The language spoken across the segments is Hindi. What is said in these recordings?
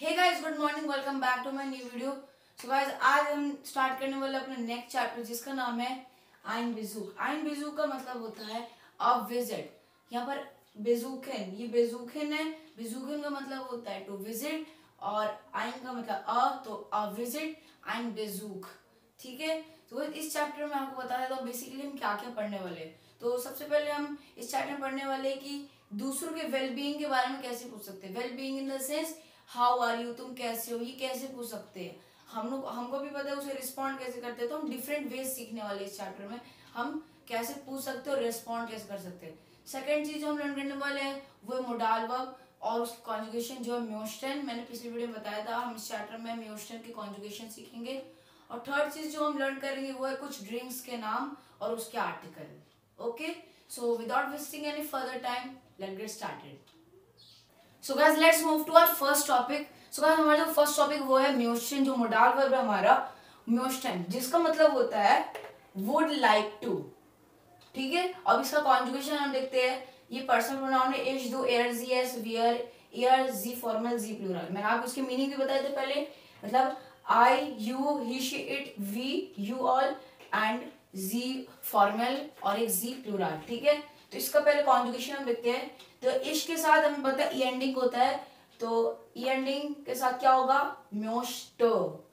Hey guys good morning welcome back to my new video so guys आज हम स्टार्ट करने वाले अपने नेक्स्ट चैप्टर जिसका नाम है आइन बेजूक आइन बेजूक का मतलब होता है अ विज़िट यहाँ पर बेजूखन ये बेजूखन है. बेजूखन का मतलब होता है टू विज़िट और आइन का मतलब अ तो अ विज़िट आइन बेजूक ठीक है? तो इस चैप्टर में आपको बता देता हूँ बेसिकली हम क्या क्या पढ़ने वाले तो सबसे पहले हम इस चैप्टर में पढ़ने वाले कि दूसरों के वेलबींग के बारे में कैसे पूछ सकते हैं। Wellbeing in the sense how are you तुम कैसे हो? ये कैसे पूछ सकते हैं? हम लोग, हमको भी पता है उसे रिस्पॉन्ड कैसे करते हैं? तो हम डिफरेंट वेज सीखने वाले इस चैप्टर में। हम कैसे पूछ सकते हो रिस्पॉन्ड कैसे कर सकते हैं? सेकेंड चीज़ जो हम लर्न करने वाले हैं, वो है मोडाल वर्ब और उसकी कॉन्जुगेशन जो है म्योस्टन मैंने पिछली वीडियो में बताया था, हम इस चैप्टर में म्योस्टन की कॉन्जुगेशन सीखेंगे। और थर्ड चीज़ जो हम लर्न करेंगे वो है कुछ ड्रिंक्स के नाम और उसके article okay so without wasting any further time let get started so guys let's move to our first topic so guys हमारा जो फ़र्स्ट टॉपिक वो है म्योस्टन जो मोडाल वर्ब है हमारा म्योस्टन जिसका मतलब होता है वुड लाइक टू ठीक है? अब इसका कॉन्जुगेशन हम देखते हैं। ये पर्सनल प्रोनाउन है एज दो एयर जी एस वियर एयर जी फॉर्मल जी प्लूरल मैंने आपको इसके मीनिंग भी बताए थे पहले। मतलब I you he she it we you all and ji formal और एक जी प्लूरल ठीक है? तो इसका पहले कॉन्जुगेशन हम देखते हैं। तो इश के साथ हमें पता है ई एंडिंग होता है। तो ई एंडिंग के साथ क्या होगा? म्योस्टो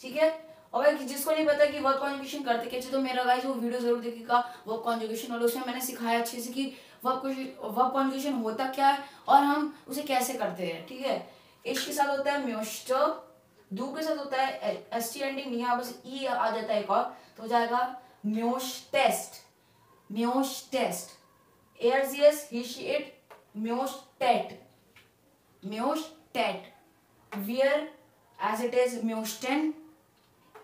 ठीक है? और भाई, जिसको नहीं पता कि वर्क कॉन्जुगेशन करते कैसे तो मेरा गाइस वो वीडियो ज़रूर देखिएगा वर्क कॉन्जुगेशन और उसमें मैंने सिखाया अच्छे से कि वर्क वर्क कॉन्जुगेशन होता क्या है और हम उसे कैसे करते हैं। ठीक है? इश के साथ होता है म्योस्टो दू के साथ होता है एस टी एंडिंग यहाँ बस ई आ जाता है एक और। तो हो जाएगा म्योस्टेस्ट म्योस्टेस्ट एयरजीएस ही शी इट म्योस्टेट म्योस्टेट वियर एज इट इज़ म्योस्टेन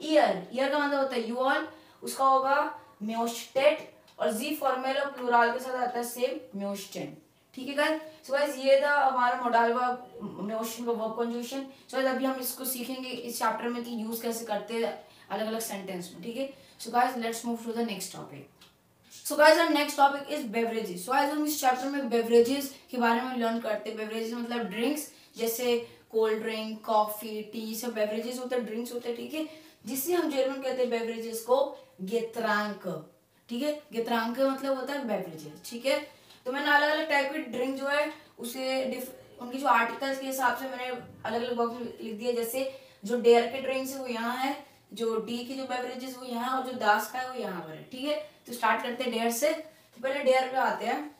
ईयर ईयर का मतलब होता है यू ऑल उसका होगा म्योस्टेट और जी फॉर्मल और प्लूरल के साथ आता है सेम म्योस्टेन ठीक है सो गाइस ये था हमारा मोडाल वर्ब म्योस्टेन का वर्ब कंजुगेशन सो गाइस अभी हम इसको सीखेंगे, इस चैप्टर में कि यूज़ कैसे करते हैं अलग अलग सेंटेंस में, ठीक है? So guys let's move to the next topic so guys our next topic is beverages so guys हम इस चैप्टर में बेवरेजेस के बारे में लर्न करते हैं बेवरेजेस मतलब ड्रिंक्स जैसे कोल्ड ड्रिंक कॉफ़ी टी सब बेवरेजेस होते हैं ड्रिंक्स होते हैं, ठीक है? जिससे हम जर्मन कहते हैं बेवरेजेस को गेत्रांक। ठीक है? गेत्रांक मतलब होता है बेवरेजेस ठीक है? तो मैंने अलग अलग टाइप के ड्रिंक जो है, उसे उनकी जो आर्टिकल्स के हिसाब से मैंने अलग अलग बॉक्स लिख दिया, जैसे जो डेयर के ड्रिंक्स है, वो यहाँ है। जो डी की जो बेवरेजेस वो यहाँ और जो दास का है वो यहाँ पर है, ठीक है? तो स्टार्ट करते हैं डेयर से। तो पहले डेयर पे आते हैं।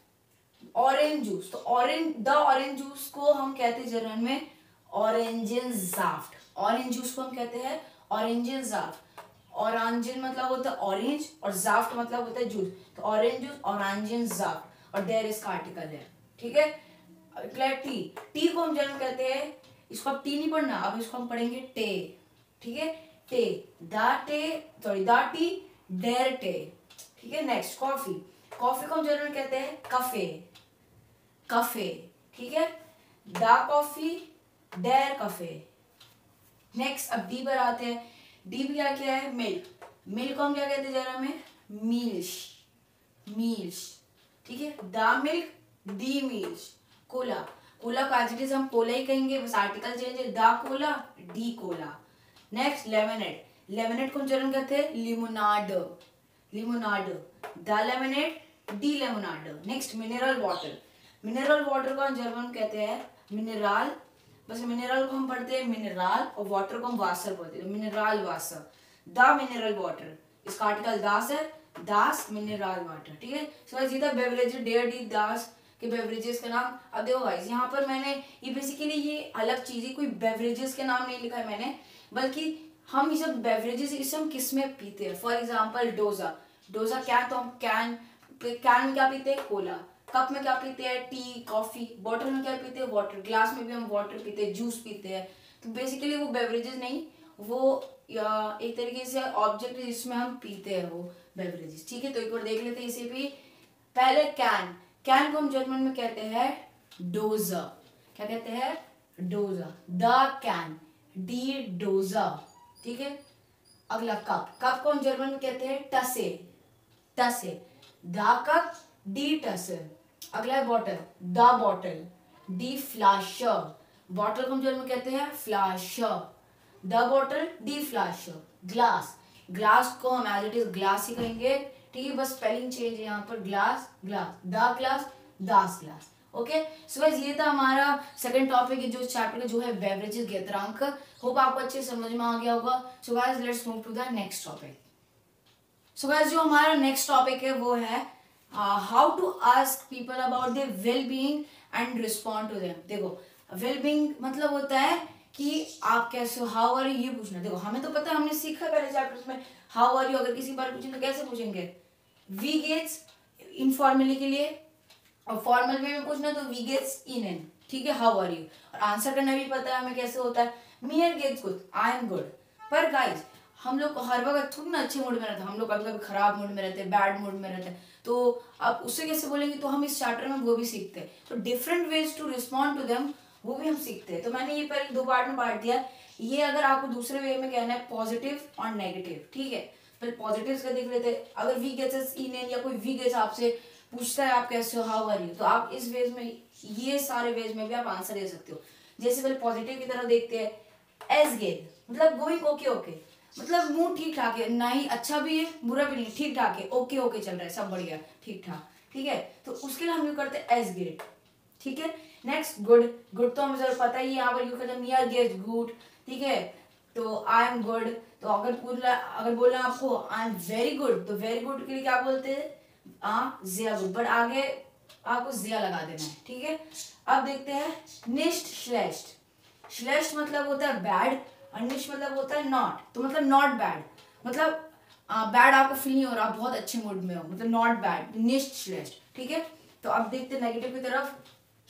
ऑरेंज जूस तो ऑरेंज द ऑरेंज जूस को हम कहते हैं जर्मन में ऑरेंजन जाफ्ट ऑरेंज जूस को हम कहते हैं ऑरेंजन जाफ्ट ऑरेंजन मतलब होता है ऑरेंज और जाफ्ट मतलब होता है जूस तो ऑरेंज जूस ऑरेंजन जाफ्ट और देयर इसका आर्टिकल है, ठीक है? टी टी को हम जर्मन कहते हैं, इसको अब टी नहीं पढ़ना, अब इसको हम पढ़ेंगे टे ठीक है? टे दा टे सॉरी दा टी डेर टे ठीक है नेक्स्ट कॉफ़ी कॉफ़ी को हम जर्मन कहते हैं कफे कफे ठीक है? दा कॉफ़ी डेर कफे नेक्स्ट अब डी पर आते हैं। डी भी क्या क्या है? मिल्क मिल्क को हम क्या कहते हैं जरा में? मील्स मील्स ठीक है? दा मिल्क डी मील्स कोला. कोला को एज हम कोला ही कहेंगे, बस आर्टिकल चेंज है। दा कोला डी कोला. नेक्स्ट लेमनेट लेमनेट को जर्मन कहते हैं? लिमोनाड लिमोनाड द लेमनेट डी लेमोनाड next mineral water mineral water को हम जर्मन कहते हैं। मिनरल बस मिनरल को हम पढ़ते हैं मिनरल और वाटर को हम वासर पढ़ते हैं। मिनरल वासर. द मिनरल वाटर इसका आर्टिकल दास है। दास मिनरल वाटर ठीक है? सो जीता बेवरेज डेयर डी दास के बेवरेजेस के नाम। अब देखो गाइस यहाँ पर मैंने ये बेसिकली ये अलग चीज़ है कोई बेवरेजेस के नाम नहीं लिखा है मैंने। बल्कि हम ये बेवरेजेस इसे हम किसमें पीते हैं? फॉर एग्ज़ाम्पल डोजा डोजा क्या तो हम कैन कैन में क्या पीते हैं? कोला। कप में क्या पीते हैं? टी कॉफ़ी बॉटल में क्या पीते हैं? वाटर ग्लास में भी हम वाटर पीते हैं जूस पीते हैं। तो बेसिकली वो बेवरेजेस नहीं, वो, या, एक तरीके से ऑब्जेक्ट जिसमें हम पीते हैं वो बेवरेजेस ठीक है तो एक बार देख लेते हैं इसे भी। पहले कैन कैन को हम जर्मन में कहते हैं डोजा क्या कहते हैं? डोजा द कैन डी डोजा, ठीक है? अगला कप। कप को हम जर्मन कहते हैं टसे। टसे। द कप, डी टसे। अगला है बॉटल। The bottle. डी फ्लाशर बॉटल को हम जर्मन कहते हैं फ्लाश। द बॉटल, डी फ्लाश। ग्लास। ग्लास को हम एज इट इज़ ग्लास ही कहेंगे। ठीक है, बस स्पेलिंग चेंज है यहाँ पर। Glass glass. द ग्लास, दास ग्लास। ओके सो गाइस ये था हमारा सेकंड टॉपिक जो चैप्टर का जो है बेवरेजेस गेतरांक होप आपको अच्छे समझ में आ गया होगा। So guys let's move to the next topic so guys जो हमारा नेक्स्ट टॉपिक है, वो है how to ask people about their well being and respond to them देखो वेल बीइंग मतलब होता है कि आप कैसे हाउ आर यू ये पूछना देखो, हमें तो पता है, हमने सीखा पहले चैप्टर्स में हाउ आर यू अगर किसी बार पूछें तो कैसे पूछेंगे? वी गेट्स इनफॉर्मली के लिए और फॉर्मल वे में पूछना तो वी गेट्स इन एन ठीक है? हाउ आर यू और आंसर करना भी पता है हमें कैसे होता है। मियर गेट्स गुड आई एम गुड पर गाइस हम लोग हर वक्त थोड़ी ना अच्छे मूड में रहते हैं। हम लोग कभी कभी खराब मूड में रहते हैं बैड मूड में रहते हैं। तो आप उससे कैसे बोलेंगे? तो हम इस चैप्टर में वो भी सीखते हैं। तो different ways to respond to them वो भी हम सीखते हैं। तो मैंने ये पहले दो पार्ट में बांट दिया। ये अगर आपको दूसरे वे में कहना है पॉजिटिव और नेगेटिव ठीक है? पहले पॉजिटिव का देख लेते हैं। अगर वी गेट्स इन एन या कोई वी गेट्स आपसे पूछता है, आप कैसे हो? हाउ आर यू तो आप इस वेज में, ये सारे वेज में भी आप आंसर दे सकते हो। जैसे पहले पॉजिटिव की तरह देखते हैं एज गेट मतलब गोइंग ओके ओके मतलब मूड ठीक ठाक है ना ही अच्छा भी है, बुरा भी नहीं, ठीक ठाक है ओके ओके चल रहा है, सब बढ़िया, ठीक ठाक, ठीक है? तो उसके लिए हम यू करते हैं एज गेट ठीक है? नेक्स्ट गुड गुड तो हमें ज़रूर पता ही यहाँ पर यू कहते हैं मियर गेट गुड ठीक है? तो आई एम गुड तो अगर पूरा अगर बोलना आपको आई एम वेरी गुड तो वेरी गुड के लिए क्या बोलते हैं? आ, जिया बट आगे आपको जिया लगा देना है, ठीक है? अब देखते हैं निष्ठ श्लेष्ठ श्लेष्ठ मतलब होता है बैड और निष्ठ मतलब होता है नॉट तो मतलब नॉट बैड मतलब बैड आपको फील नहीं हो रहा बहुत अच्छे मूड में हो। मतलब नॉट बैड निष्ठ श्लेष्ठ ठीक है? तो अब देखते हैं नेगेटिव की तरफ़।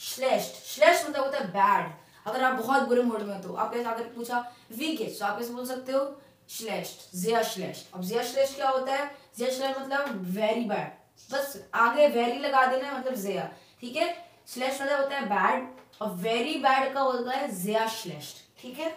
श्लेष्ठ श्लेष्ठ मतलब होता है बैड अगर आप बहुत बुरे मूड में हो तो। आप कैसे अगर पूछा वीकेस्ट तो आप कैसे बोल सकते हो? श्लेष्ठ जिया श्लेष्ठ अब जिया श्लेष्ठ क्या होता है? जिया श्लेष्ठ मतलब वेरी बैड बस आगे वेरी लगा देना है मतलब जिया। ठीक है? स्लेश मतलब होता है बैड और वेरी बैड का होता है जिया स्लेश ठीक है?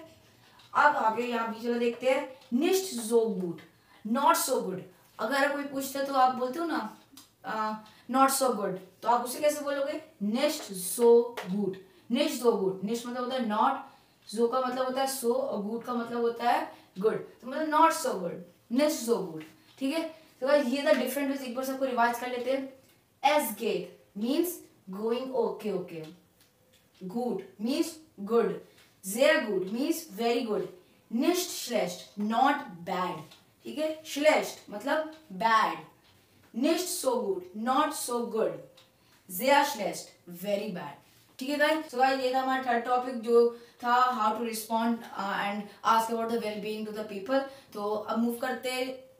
अब आगे यहाँ बीच में देखते हैं। निष्ठ जो गुड नॉट सो गुड अगर कोई पूछते तो आप बोलते हो ना नॉट सो गुड तो आप उसे कैसे बोलोगे? निष्ठ सो गुड निष्ठ सो गुड निष्ठ मतलब होता है नॉट जो का मतलब होता है सो और गुड का मतलब होता है गुड तो मतलब नॉट सो गुड निष्ठ सो गुड ठीक है? तो ये द डिफरेंट एक बार सबको रिवाइज कर लेते हैं। एस गेट मींस गोइंग ओके ओके गुड means good sehr good means very good nicht schlecht not bad ठीक है? Schlecht मतलब bad nicht so good not so good. Sehr schlecht very bad ठीक है गाइस सो गाइस ये था हमारा थर्ड टॉपिक जो था how to respond and ask about the well being to the people तो अब मूव करते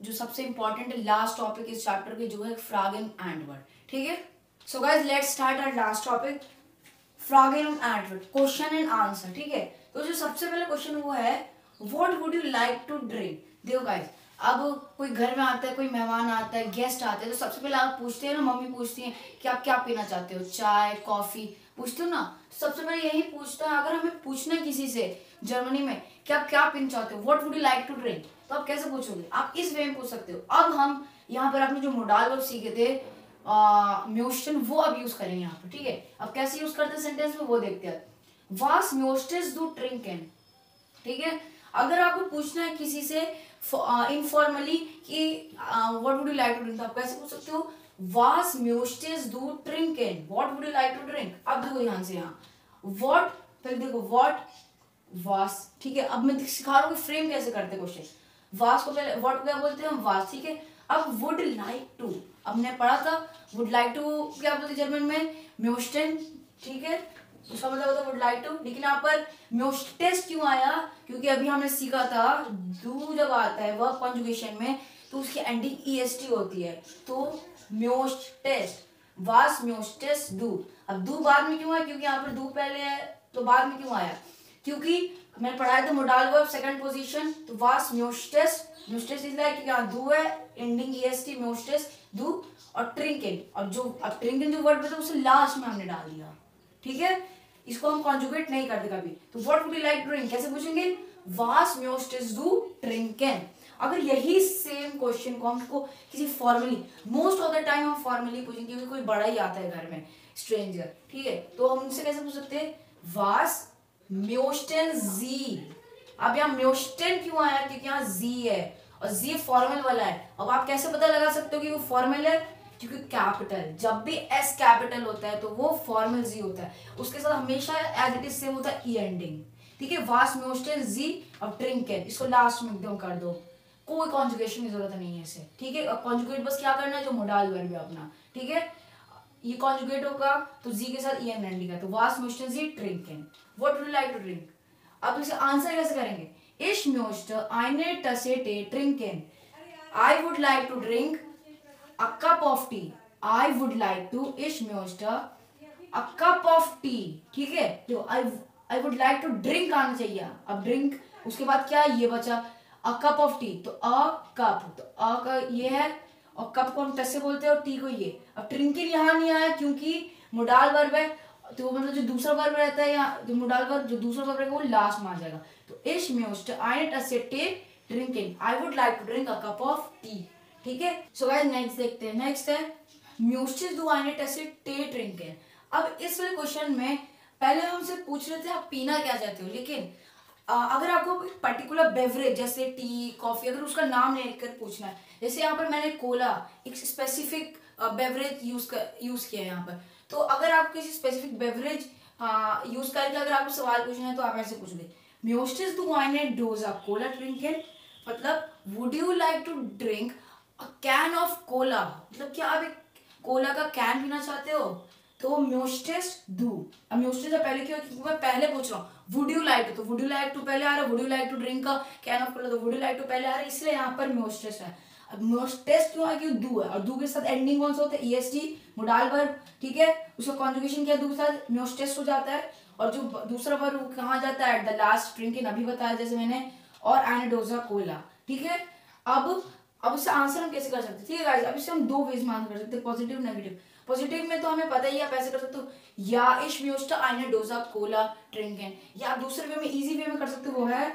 जो सबसे इंपॉर्टेंट लास्ट टॉपिक इस चैप्टर के जो है फ्रागन एंड वर्ड ठीक है? So guys let's start our last topic फ्रागन एंड वर्ड क्वेश्चन एंड आंसर ठीक है? तो जो सबसे पहले क्वेश्चन वो है what would you like to drink देखो गाइस अब कोई घर में आता है, कोई मेहमान आता है गेस्ट आते हैं तो सबसे पहले आप पूछते हैं ना, मम्मी पूछती हैं कि आप क्या पीना चाहते हो? चाय कॉफ़ी पूछते हो ना? सबसे पहले यही पूछता है, अगर हमें पूछना किसी से जर्मनी में कि आप क्या पीना चाहते हो what would you like to drink तो आप कैसे पूछोगे? आप इस वे में पूछ सकते हो। अब हम यहाँ पर आपने जो मोडाल वर्ब सीखे थे म्योस्टन, वो अब यूज़ करेंगे यहाँ पर, ठीक है? अब कैसे यूज़ करते हैं सेंटेंस में, वो देखते हैं। वास म्योस्टिस डू ट्रिंक एन ठीक है? अगर आपको पूछना है किसी से इनफॉर्मली कि what would you like to drink आप कैसे पूछ सकते हो? वास म्योस्टिस डू ट्रिंक N what would you like to drink अब देखो ध्यान से यहाँ। व्हाट फिर देखो व्हाट वास, ठीक है? अब मैं सिखा रहा हूँ फ्रेम कैसे करते क्वेश्चन वास को पहले व्हाट क्या बोलते हैं हम? वास, ठीक है? अब वुड लाइक टू अब ने पढ़ा था वुड लाइक टू क्या बोलते जर्मन में? म्योस्टेन ठीक है? उसका मतलब होता वुड लाइक टू लेकिन यहाँ पर म्योस्टेस क्यों आया? क्योंकि अभी हमने सीखा था, दू जब आता है वह कंजुगेशन में तो उसकी एंडिंग ई एस टी होती है। तो म्योस्टेस्ट वास म्योस्टेस दू अब दू बाद में क्यों आया? क्योंकि यहाँ पर दू पहले है तो बाद में क्यों आया? क्योंकि मैंने पढ़ाया था मोडाल वर्ब सेकंड पोजीशन तो वास म्योस्टेस म्योस्टेस इज़ लाइक यहाँ दू है एंडिंग ईएसटी म्योस्टेस दू और ट्रिंकिंग और जो, अब ट्रिंकिंग जो वर्ड था उसे लास्ट में हमने डाल दिया। ठीक है? इसको हम कॉन्जुगेट नहीं करते कभी। तो what would you like drink कैसे पूछेंगे? वास म्योस्टेस डू ट्रिंकिंग अगर यही सेम क्वेश्चन को हमको किसी formally most of the time हम फॉर्मली पूछेंगे, क्योंकि कोई बड़ा ही आता है घर में स्ट्रेंजर ठीक है? तो हम उनसे कैसे पूछ सकते हैं? वास म्योस्टेन जी अब यहाँ म्योस्टेन क्यों आया? क्योंकि यहाँ जी है और जी फॉर्मल वाला है। अब आप कैसे पता लगा सकते हो कि वो फॉर्मल है? क्योंकि कैपिटल जब भी एस कैपिटल होता है तो वो फॉर्मल जी होता है। उसके साथ हमेशा एज इट इज़ सेम होता है ई एंडिंग ठीक है? वास्ट मोस्टेन जी और ट्रिंकेट इसको लास्ट में एकदम कर दो। कोई कॉन्जुगेशन की ज़रूरत नहीं है इसे। ठीक है? कॉन्जुगेट बस क्या करना है? जो मोडाल वर्ब है अपना। ठीक है? ये कॉन्जुगेट होगा तो जी के साथ ई एन एंडिंग है। तो वास मोस्टन जी ड्रिंक इन what would like to drink अब इसे आंसर कैसे करेंगे? इश मोस्ट आई ने टसे टे ड्रिंक इन I would like to drink a cup of tea I would like to इश मोस्ट अ कप ऑफ़ टी ठीक है? जो I I would like to drink आना चाहिए। अब ड्रिंक उसके बाद क्या ये बचा? अ कप ऑफ़ टी तो अ कप तो अ का ये है और कप को हम टस से बोलते हैं और टी को ये। अब ड्रिंकिंग यहाँ नहीं आया क्योंकि मोडाल वर्ब है तो मतलब जो दूसरा वर्ब रहता है या जो मोडाल वर्ब, जो दूसरा वर्ब रहेगा वो लास्ट में आ जाएगा। तो इश म्यूस्ट आई नेट अ टे drinking I would like to drink a cup of tea ठीक है? सो गाइस नेक्स्ट देखते हैं। नेक्स्ट है म्यूस्टिस डू आई नेट अ टे ड्रिंकिंग अब इस वाले क्वेश्चन में पहले हमसे पूछ रहे थे आप पीना क्या चाहते हो, लेकिन अगर आपको पर्टिकुलर बेवरेज जैसे टी कॉफ़ी अगर उसका नाम लेकर पूछना है, जैसे यहाँ पर मैंने कोला एक स्पेसिफिक बेवरेज यूज़ कर यूज़ किया है यहाँ पर। तो अगर आप किसी स्पेसिफिक बेवरेज यूज़ करके अगर आपको सवाल पूछना है तो आप ऐसे पूछ म्योस्टिस डोज ऑफ़ कोला ड्रिंक मतलब would you like to drink can of cola मतलब क्या आप एक कोला का कैन पीना चाहते हो? तो म्योस्टिस डू अब म्योस्टिस पहले क्यों क्योंकि मैं पहले पूछ रहा हूँ। वुड यू लाइक टू तो वुड यू लाइक टू पहले आ रहा है would you like to drink a can of cola तो वुड यू लाइक टू पहले आ रहा है इसलिए यहाँ पर म्योस्टिस है। टेस्ट क्यों है कि दू है। और दू के साथ एंडिंग कौन सा होता है? ईएसटी e मोडाल वर्ब ठीक है? उसका कॉन्जुगेशन क्या दूसरा म्योस्टेस्ट हो जाता है। और जो दूसरा वर्ब कहाँ जाता है? एट द लास्ट ट्रिंकिन अभी बताया जैसे मैंने। और एनाडोजा कोला ठीक है? अब अब इससे आंसर हम कैसे कर सकते हैं? ठीक है अब इससे हम दो वेज में आंसर कर सकते हैं पॉजिटिव नेगेटिव पॉजिटिव में तो हमें पता ही आप ऐसे कर सकते हो। या इश म्योस्टा आइनाडोजा कोला ट्रिंकेन या दूसरे वे में इजी वे में कर सकते हो, वो है,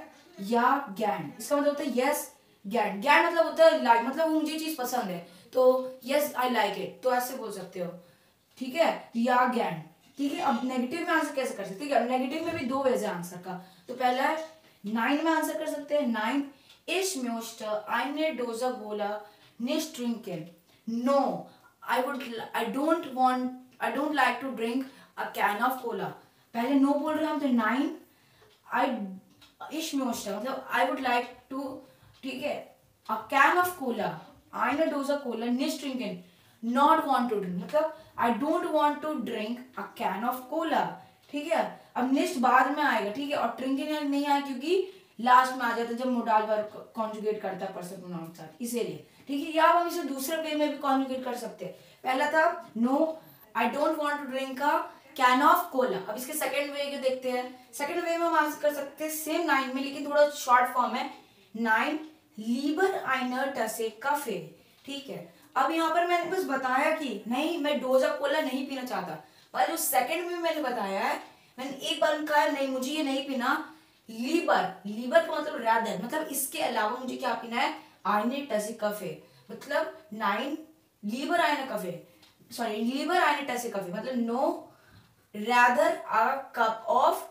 या गैन इसका मतलब होता है यस गैट गैट मतलब होता है लाइक मतलब मुझे चीज़ पसंद है। तो यस आई लाइक इट तो ऐसे बोल सकते हो। ठीक है? या गैन ठीक है? अब नेगेटिव में आंसर कैसे कर सकते है? नेगेटिव में भी दो वेज है आंसर का। तो पहला है नाइन में आंसर कर सकते हैं। नाइन इस म्योस्ट आई ने डोजा गोला निश drink no I would I don't want I don't like to drink a can of cola पहले नो बोल रहे हम तो नाइन आई इश म्योस्ट मतलब आई वुड लाइक टू ठीक है अ कैन ऑफ़ कोला आई ना डोज अ कोला निस्ट ड्रिंकिंग नॉट वांट टू ड्रिंक मतलब I don't want to drink a can of cola ठीक है? अब निस्ट बाद में आएगा, ठीक है? और ड्रिंकिंग नहीं आया क्योंकि लास्ट में आ जाता है जब मोडाल वर्ग कॉन्जुगेट करता है पर्सन प्रोनाउन के साथ। इसीलिए। ठीक है या हम इसे दूसरे वे में भी कॉन्जुगेट कर सकते हैं। पहला था no I don't want to drink a can of cola अब इसके सेकंड वे के देखते हैं? सेकंड वे में हम आंसर कर सकते हैं सेम नाइन में, लेकिन थोड़ा शॉर्ट फॉर्म है। नाइन लीबर आइनर टसे कफे ठीक है, अब यहाँ पर मैंने बस बताया कि नहीं, मैं डोजा कोला नहीं पीना चाहता। पर जो सेकंड में मैंने बताया है, मैंने एक बार कहा, नहीं, मुझे ये नहीं पीना। लीबर लीबर का मतलब रैदर मतलब इसके अलावा मुझे क्या पीना है? आइने टसे कफे मतलब नाइन लीबर आइना कफे सॉरी लीबर आइने टसे कफे मतलब no rather a cup of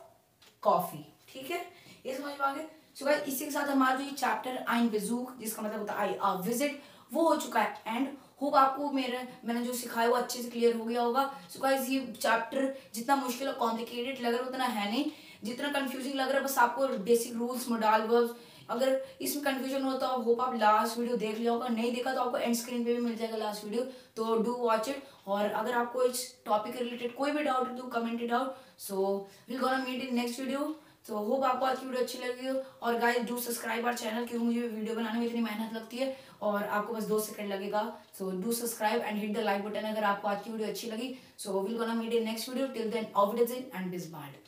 coffee ठीक है? ये समझ गया? सो गाइस इसी के साथ हमारा जो ये चैप्टर आइन विजूक जिसका मतलब होता है आई आ विज़िट वो हो चुका है। एंड होप आपको मेरे, मैंने जो सिखाया वो अच्छे से क्लियर हो गया होगा। सो गाइस ये चैप्टर जितना मुश्किल और कॉम्प्लिकेटेड लग रहा है, उतना है नहीं। जितना कंफ्यूजिंग लग रहा है, बस आपको बेसिक रूल्स मोडाल वर्ब्स अगर इसमें कंफ्यूजन हो तो होप आप लास्ट वीडियो देख लिया होगा, नहीं देखा तो आपको एंड स्क्रीन पे भी मिल जाएगा लास्ट वीडियो तो डू वॉच इट और अगर आपको इस टॉपिक के रिलेटेड कोई भी डाउट हो तो comment it out so will gonna meet in next video तो होप आपको आज की वीडियो अच्छी लगी हो. और guys do subscribe our channel क्योंकि मुझे वीडियो बनाने में इतनी मेहनत लगती है और आपको बस दो सेकंड लगेगा. So do subscribe and hit the like button अगर आपको आज की वीडियो अच्छी लगी. So will gonna meet in next video till then of एंड दिस बार्ड